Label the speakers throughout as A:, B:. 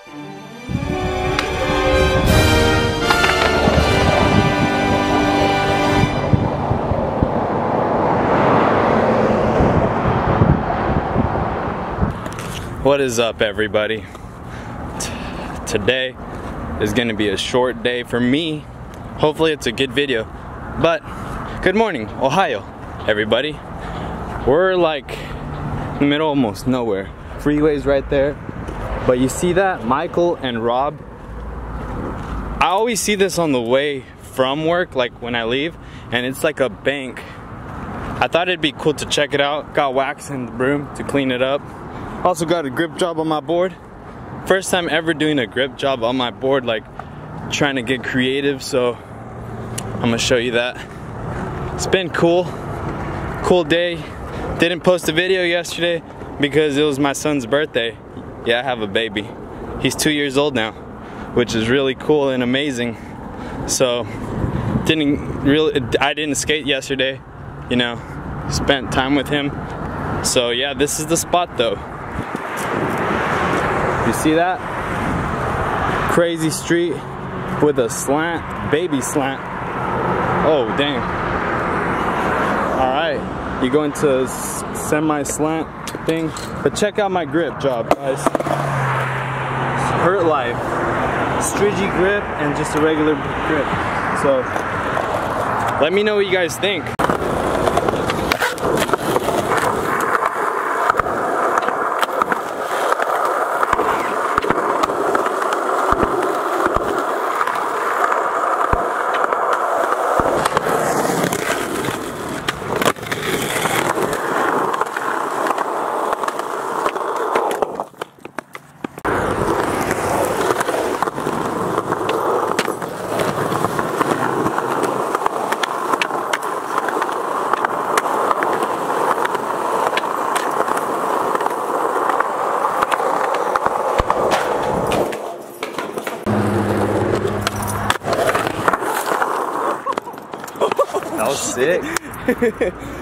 A: What is up everybody? T today is gonna be a short day for me. Hopefully it's a good video. But good morning, Ohio, everybody. We're like in the middle almost nowhere. Freeways right there. But you see that? Michael and Rob. I always see this on the way from work, like when I leave, and it's like a bank. I thought it'd be cool to check it out. Got wax in the broom to clean it up. Also got a grip job on my board. First time ever doing a grip job on my board, like trying to get creative, so I'm gonna show you that. It's been cool, cool day. Didn't post a video yesterday because it was my son's birthday. Yeah, I have a baby. He's two years old now, which is really cool and amazing. So, didn't really, I didn't skate yesterday, you know, spent time with him. So yeah, this is the spot though. You see that? Crazy street with a slant, baby slant. Oh, dang. All right, you go into semi-slant thing, but check out my grip job, guys. Hurt Life, Strigi grip and just a regular grip. So, let me know what you guys think. That was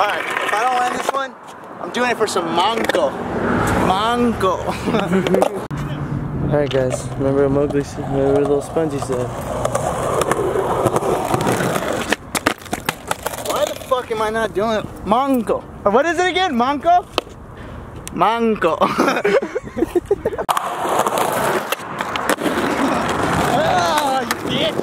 B: Alright, if I don't land this one, I'm doing it for some mango. Mango.
C: Alright guys, remember what Mogely said, remember what little spongy said.
B: Why the fuck am I not doing it? Mango. What is it again? Mango? Mango. ah, you bitch.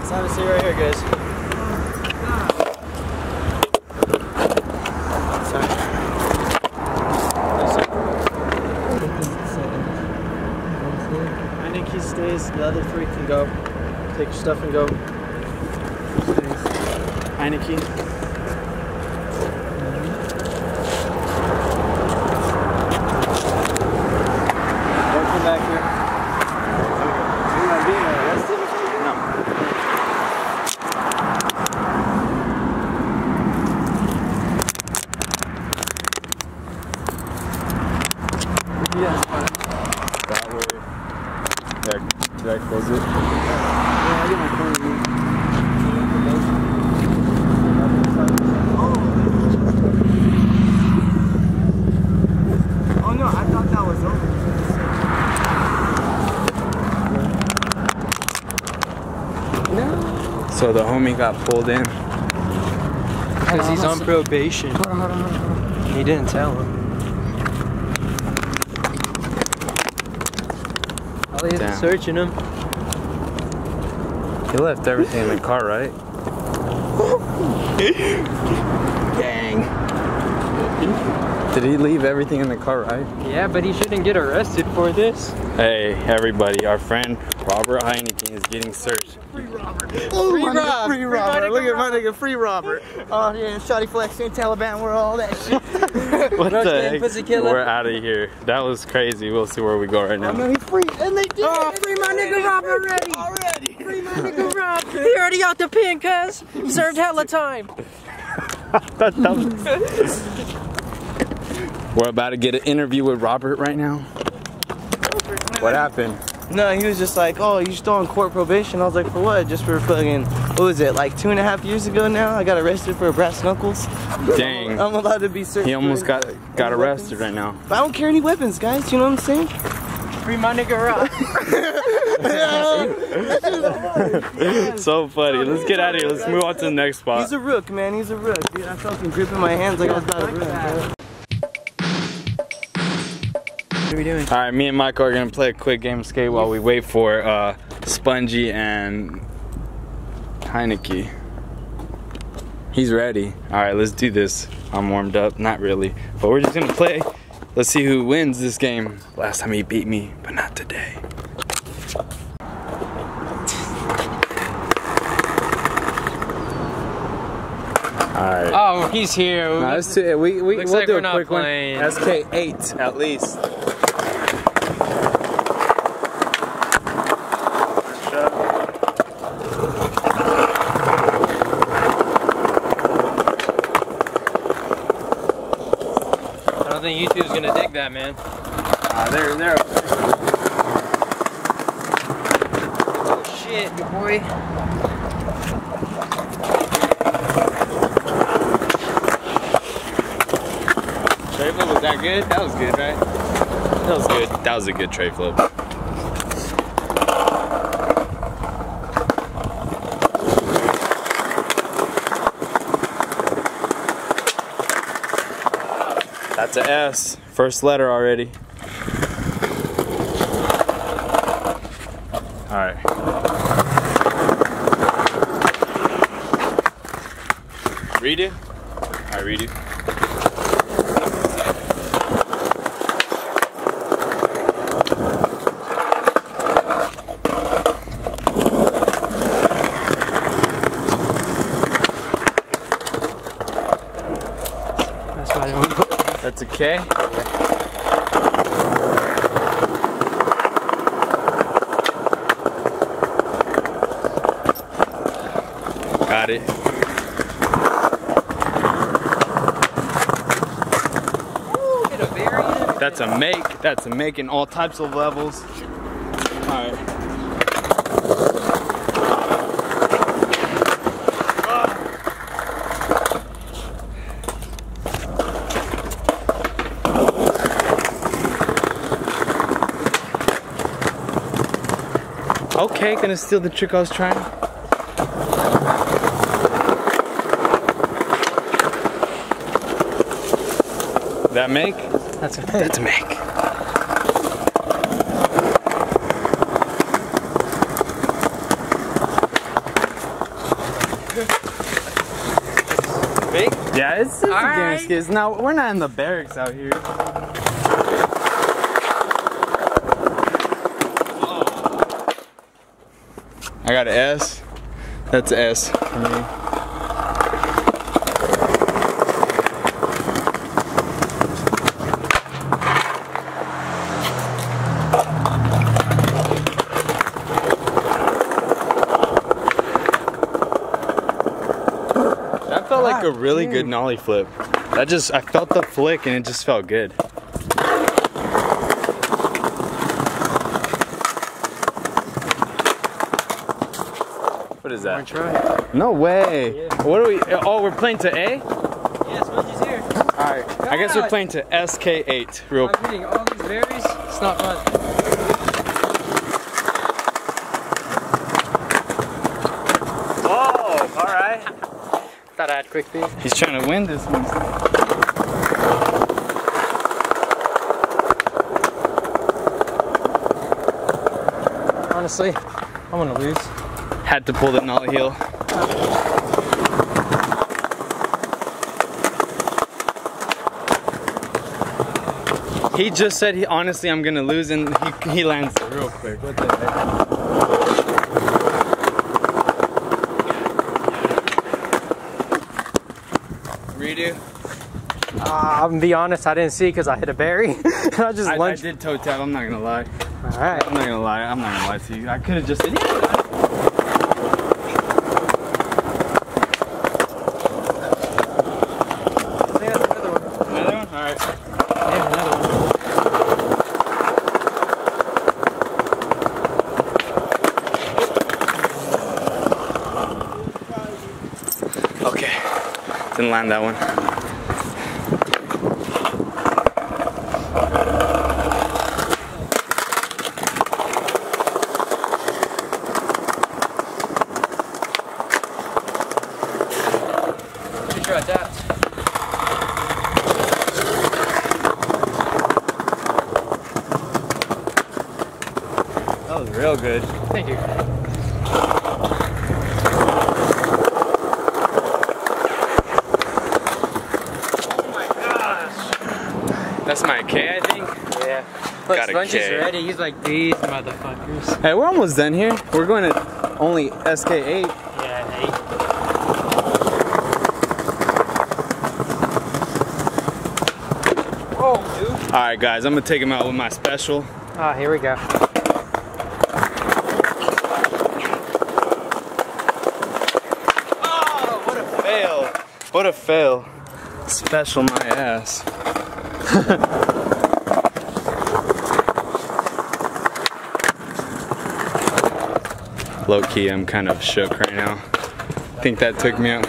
C: It's time to see right here guys. I think he stays, the other three can go. Take your stuff and go. Heineke.
A: I close it?
C: Yeah, I get my phone.
B: Oh no, I thought that was over.
A: So the homie got pulled in.
C: Because he's on probation. He didn't tell him. All he is
A: Damn.
C: searching him.
A: He left everything in the car, right? Dang. Did he leave everything in the car, right?
C: Yeah, but he shouldn't get arrested for this.
A: Hey, everybody, our friend Robert Heineken is getting searched.
B: Oh,
C: Free
B: my nigga,
C: Rob.
B: free
C: Free
B: Robert.
C: nigga
B: Look at my nigga, free Robert. Oh yeah, Shotty flexing, Taliban, we're all that shit.
A: What
C: Roach
A: the heck?
C: pussy killer.
A: We're out of here. That was crazy. We'll see where we go right
B: I
A: now.
B: know he's free, and they did.
C: Oh, free my nigga Rob already.
B: already.
C: Free my nigga Rob. He already out the pen, cuz. Served hella time.
A: We're about to get an interview with Robert right now. What happened?
B: No, he was just like, oh, you're still on court probation. I was like, for what? Just for fucking, what was it, like two and a half years ago now? I got arrested for brass knuckles.
A: Dang.
B: I'm allowed to be searched.
A: He almost got got arrested
B: weapons.
A: right now.
B: But I don't carry any weapons, guys. You know what I'm saying?
C: Free my nigga Rob.
A: So funny. Let's get out of here. Let's move on to the next spot.
B: He's a rook, man. He's a rook. Dude, I felt him gripping my hands like I was about to rook. Bro.
C: What are we doing?
A: All right, me and Michael are gonna play a quick game of skate while we wait for uh, Spongy and Heineke. He's ready. All right, let's do this. I'm warmed up, not really, but we're just gonna play. Let's see who wins this game. Last time he beat me, but not today. All right.
C: Oh, he's here.
A: No, that's too, we, we,
C: Looks
A: we'll
C: like
A: do
C: we're
A: a
C: not
A: quick
C: playing.
A: one. SK8 at least.
C: I don't think YouTube's gonna dig that, man.
A: Uh, they're, they're
C: Oh shit, good boy.
A: Tray flip, was that good? That was good, right? That was good. That was a good tray flip. That's a S. First letter already. Alright. Read it? Alright, read it.
C: That's why I don't put.
A: That's a K. Got it. That's a make. That's a make in all types of levels. Alright. Okay, gonna steal the trick I was trying. That make?
C: That's a
A: That's a make.
C: Make?
A: Yeah, it's, it's a game
C: Alright.
A: of. Now we're not in the Berrics out here. Oh. I got an S. That's an S for me. a really good mm. nollie flip. That just, I felt the flick and it just felt good. What is that? No way. Yeah. What are we? Oh, we're playing to A?
C: Yeah, Smudgy's here.
A: Alright. I guess we're playing to SK8. Real.
C: I'm all these berries. It's not fun. Quick feet.
A: He's trying to win this one.
C: Honestly, I'm gonna lose.
A: Had to pull the nollie heel. He just said, he, honestly, I'm gonna lose, and he, he lands it real quick. What the heck? Redo.
C: Uh, I'm gonna be honest, I didn't see because I hit a berry. I just
A: I, I did toe tap, I'm not gonna lie.
C: Alright.
A: I'm not gonna lie, I'm not gonna lie to you. I could have just said, yeah.
C: another one.
A: Another one? Alright.
C: Another one.
A: Okay. Didn't land that one.
C: Pretty sure I tapped.
A: That was real good.
C: Thank you. Oh my gosh.
A: That's my K, I think.
C: Yeah. Look,
A: Got a
C: Spongy's ready. He's like, these motherfuckers.
A: Hey, we're almost done here. We're going to only SK8.
C: Yeah, eight. Oh, dude.
A: All right, guys, I'm gonna take him out with my special.
C: Ah, here we go.
A: Oh, what a fail! What a fail! Special my ass. Low key, I'm kind of shook right now. I think that took me out.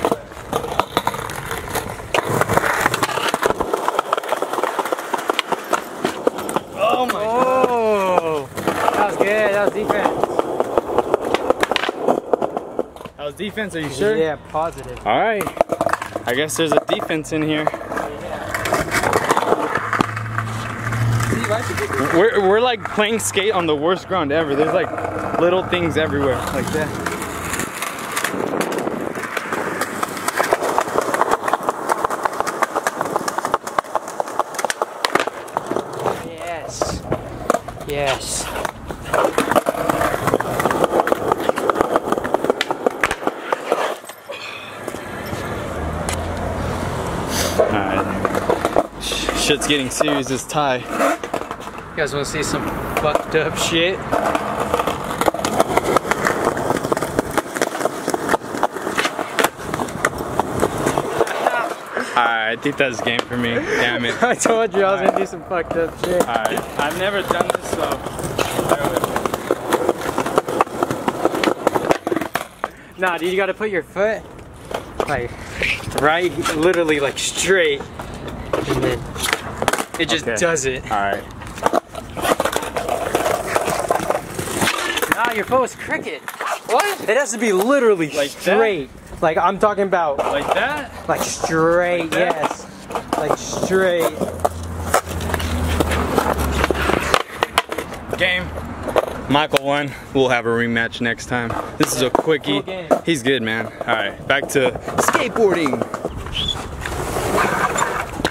A: Oh my
C: Oh, that was good. That was defense.
A: That was defense, are you sure?
C: Yeah, positive.
A: All right. I guess there's a defense in here. We're, we're like playing skate on the worst ground ever. There's like little things everywhere like that.
C: Yes. Yes.
A: All right. Sh- Shit's getting serious this tie.
C: You guys want to see some fucked up shit?
A: All right, I think that's game for me. Damn it.
C: I told you I was gonna do some fucked up shit.
A: All right. I've never done this, so.
C: Nah, dude, you gotta put your foot like right, literally like straight, it just
A: Okay.
C: does it.
A: All right.
C: Nah, your foot was cricket. What? It has to be literally
A: Like that?
C: straight. Like I'm talking about,
A: Like that?
C: like straight.
A: Like that?
C: yes, like straight.
A: Game. Michael won. We'll have a rematch next time. This is a quickie.
C: Cool.
A: He's good, man. All right, back to skateboarding.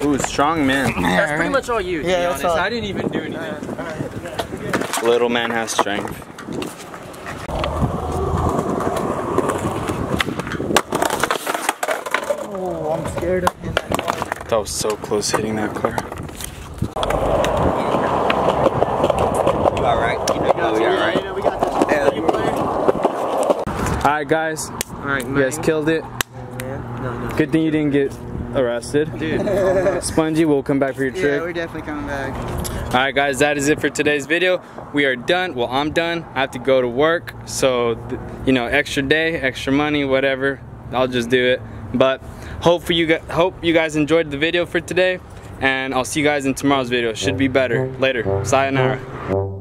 A: Ooh, strong man.
C: That's pretty much all you. To
B: Yeah,
C: be honest.
B: all.
C: I didn't even do anything.
A: Little man has strength.
B: Oh, I'm scared of him.
A: That was so close hitting that car.
B: All right. Oh,
A: we all right?
B: We got this.
A: All right, guys.
C: All right,
A: You guys killed it.
B: No, no.
A: Good thing you didn't get arrested.
B: Dude.
A: Spongy, we'll come back for your
D: Yeah, we're definitely coming back.
A: All right, guys, that is it for today's video. We are done. Well, I'm done. I have to go to work, so you know, extra day, extra money, whatever. I'll just do it. But hope for you guys, hope you guys enjoyed the video for today, and I'll see you guys in tomorrow's video. Should be better. Later. Sayonara.